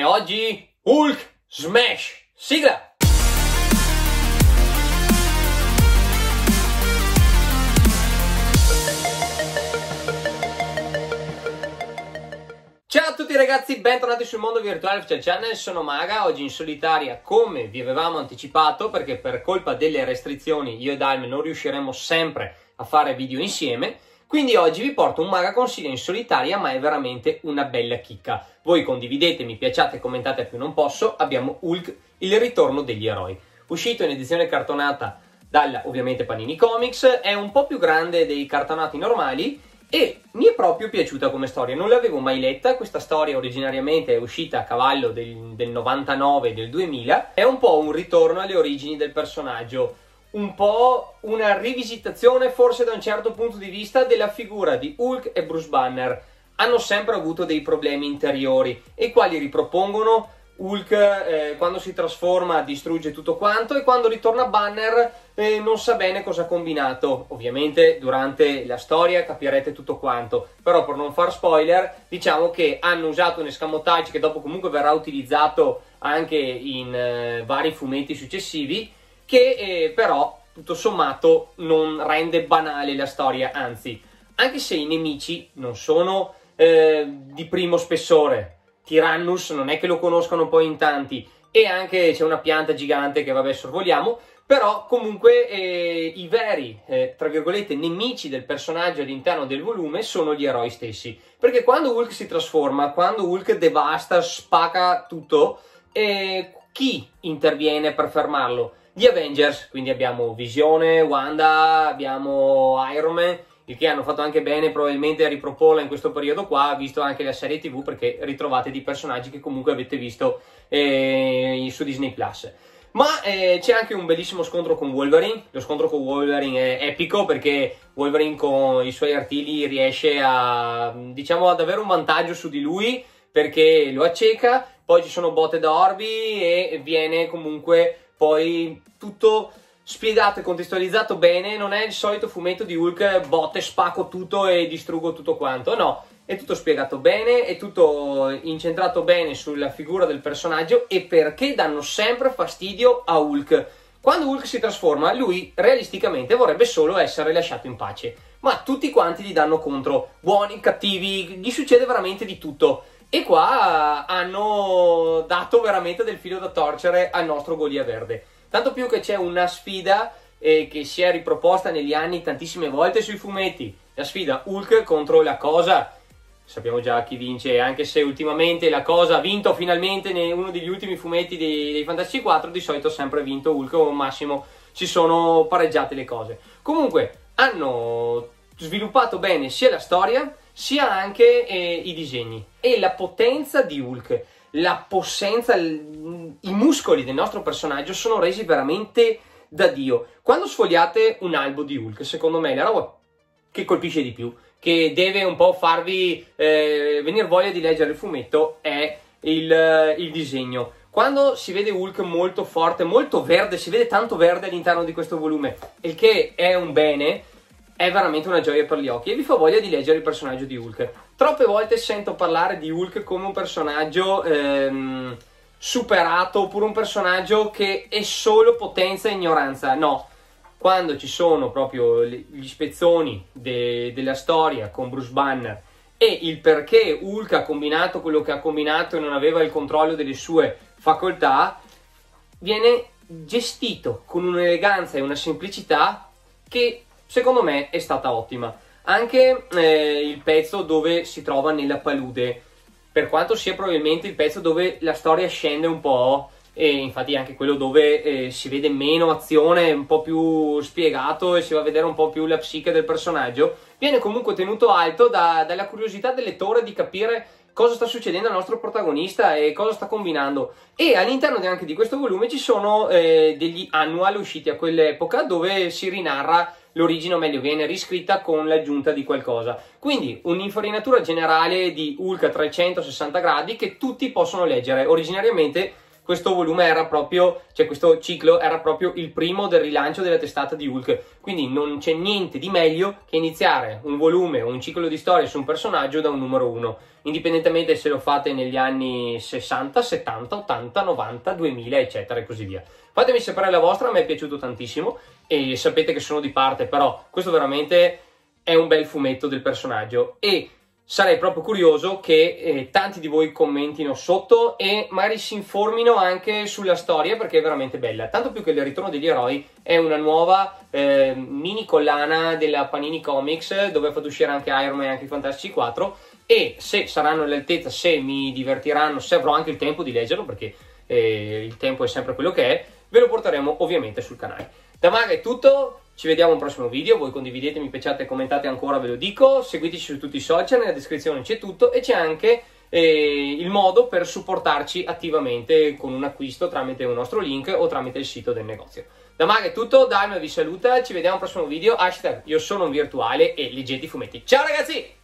E oggi Hulk Smash! Sigla! Ciao a tutti ragazzi, bentornati sul mondo virtuale Official Channel, sono Maga, oggi in solitaria come vi avevamo anticipato perché per colpa delle restrizioni io ed Alme non riusciremo sempre a fare video insieme quindi oggi vi porto un Maga Consiglio in solitaria ma è veramente una bella chicca. Voi condividete, mi piacciate, commentate a più non posso abbiamo Hulk, il ritorno degli eroi. Uscito in edizione cartonata dalla ovviamente Panini Comics è un po' più grande dei cartonati normali e mi è proprio piaciuta come storia, non l'avevo mai letta, questa storia originariamente è uscita a cavallo del, del 99 e del 2000, è un po' un ritorno alle origini del personaggio, un po' una rivisitazione forse da un certo punto di vista della figura di Hulk e Bruce Banner. Hanno sempre avuto dei problemi interiori. E quali ripropongono. Hulk eh, quando si trasforma distrugge tutto quanto. E quando ritorna Banner eh, non sa bene cosa ha combinato. Ovviamente durante la storia capirete tutto quanto, però per non far spoiler diciamo che hanno usato un escamotage che dopo comunque verrà utilizzato anche in eh, vari fumetti successivi che eh, però tutto sommato non rende banale la storia, anzi anche se i nemici non sono eh, di primo spessore Tyrannus non è che lo conoscano poi in tanti e anche c'è una pianta gigante che vabbè sorvoliamo, però comunque eh, i veri, eh, tra virgolette, nemici del personaggio all'interno del volume sono gli eroi stessi. Perché quando Hulk si trasforma, quando Hulk devasta, spaca tutto, eh, chi interviene per fermarlo? Gli Avengers, quindi abbiamo Visione, Wanda, abbiamo Iron Man, il che hanno fatto anche bene probabilmente a riproporla in questo periodo qua, visto anche la serie tv, perché ritrovate dei personaggi che comunque avete visto eh, su Disney+. Plus. Ma eh, c'è anche un bellissimo scontro con Wolverine, lo scontro con Wolverine è epico perché Wolverine con i suoi artigli riesce a, diciamo, ad avere un vantaggio su di lui perché lo acceca, poi ci sono botte da orbi e viene comunque poi tutto spiegato e contestualizzato bene, non è il solito fumetto di Hulk botte, spacco tutto e distruggo tutto quanto, no, è tutto spiegato bene, è tutto incentrato bene sulla figura del personaggio e perché danno sempre fastidio a Hulk. Quando Hulk si trasforma, lui realisticamente vorrebbe solo essere lasciato in pace, ma tutti quanti gli danno contro, buoni, cattivi, gli succede veramente di tutto. E qua hanno dato veramente del filo da torcere al nostro Golia Verde. Tanto più che c'è una sfida eh, che si è riproposta negli anni tantissime volte sui fumetti. La sfida Hulk contro la Cosa. Sappiamo già chi vince, anche se ultimamente la Cosa ha vinto finalmente in uno degli ultimi fumetti dei, dei Fantasy 4. Di solito ha sempre vinto Hulk o massimo si sono pareggiate le cose. Comunque hanno sviluppato bene sia la storia sia anche eh, i disegni e la potenza di Hulk la possenza, il, i muscoli del nostro personaggio sono resi veramente da Dio. Quando sfogliate un albo di Hulk, secondo me la roba che colpisce di più, che deve un po' farvi eh, venire voglia di leggere il fumetto, è il, il disegno. Quando si vede Hulk molto forte, molto verde, si vede tanto verde all'interno di questo volume, il che è un bene, è veramente una gioia per gli occhi e vi fa voglia di leggere il personaggio di Hulk. Troppe volte sento parlare di Hulk come un personaggio ehm, superato oppure un personaggio che è solo potenza e ignoranza. No, quando ci sono proprio gli spezzoni de- della storia con Bruce Banner e il perché Hulk ha combinato quello che ha combinato e non aveva il controllo delle sue facoltà, viene gestito con un'eleganza e una semplicità che secondo me è stata ottima. Anche eh, il pezzo dove si trova nella palude, per quanto sia probabilmente il pezzo dove la storia scende un po', e infatti anche quello dove eh, si vede meno azione, un po' più spiegato e si va a vedere un po' più la psiche del personaggio, viene comunque tenuto alto da, dalla curiosità del lettore di capire cosa sta succedendo al nostro protagonista e cosa sta combinando. E all'interno anche di questo volume ci sono eh, degli annual usciti a quell'epoca dove si rinarra l'origine, o meglio, viene riscritta con l'aggiunta di qualcosa. Quindi un'infarinatura generale di Hulk a 360 gradi che tutti possono leggere. Originariamente questo volume era proprio, cioè questo ciclo era proprio il primo del rilancio della testata di Hulk. Quindi non c'è niente di meglio che iniziare un volume o un ciclo di storie su un personaggio da un numero 1, indipendentemente se lo fate negli anni 60, 70, 80, 90, 2000, eccetera e così via. Fatemi sapere la vostra, a me è piaciuto tantissimo e sapete che sono di parte, però questo veramente è un bel fumetto del personaggio e sarei proprio curioso che eh, tanti di voi commentino sotto e magari si informino anche sulla storia perché è veramente bella. Tanto più che il ritorno degli eroi è una nuova eh, mini collana della Panini Comics dove ha fatto uscire anche Iron Man e anche i Fantastici 4 e se saranno all'altezza, se mi divertiranno, se avrò anche il tempo di leggerlo perché eh, il tempo è sempre quello che è, ve lo porteremo ovviamente sul canale. Da Maga è tutto, ci vediamo al prossimo video, voi condividete, mi piacete, commentate ancora, ve lo dico, seguiteci su tutti i social, nella descrizione c'è tutto e c'è anche eh, il modo per supportarci attivamente con un acquisto tramite un nostro link o tramite il sito del negozio. Da Maga è tutto, Daimio vi saluta, ci vediamo al prossimo video, hashtag io sono un virtuale e leggete i fumetti. Ciao ragazzi!